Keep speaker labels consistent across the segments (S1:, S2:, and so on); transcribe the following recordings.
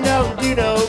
S1: know, you know.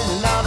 S1: and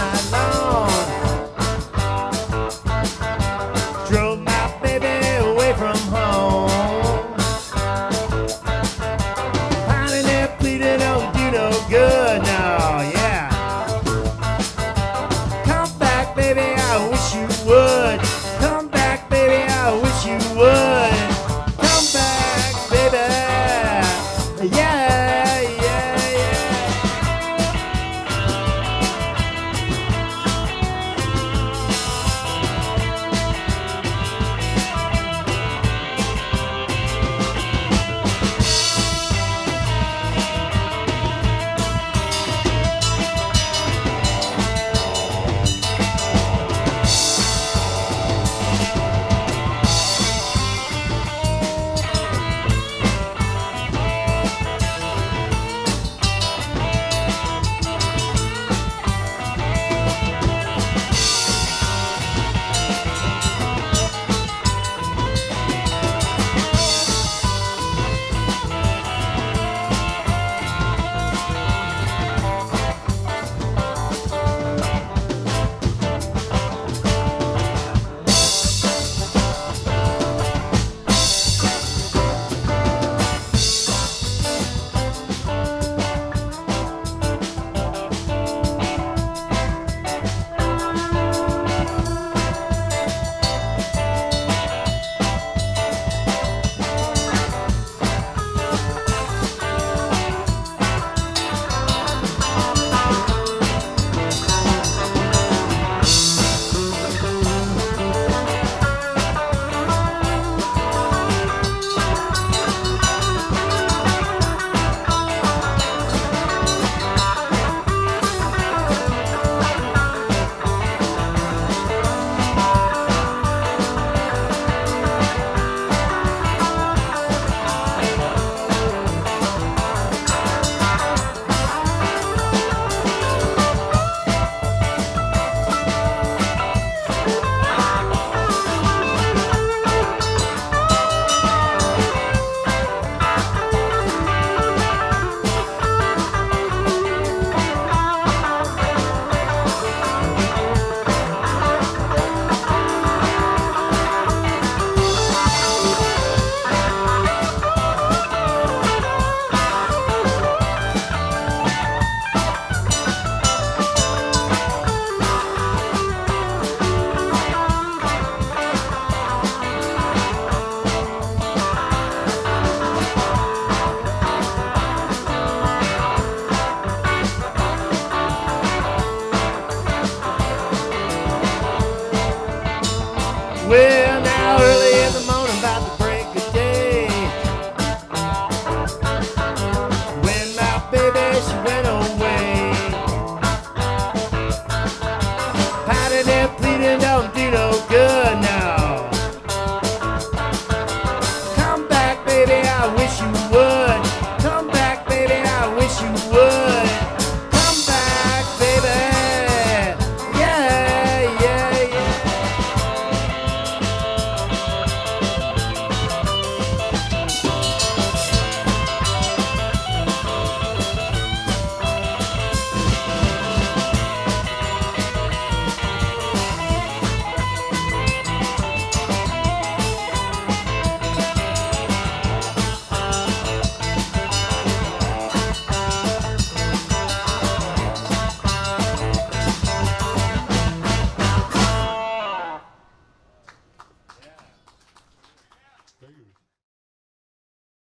S1: bueno.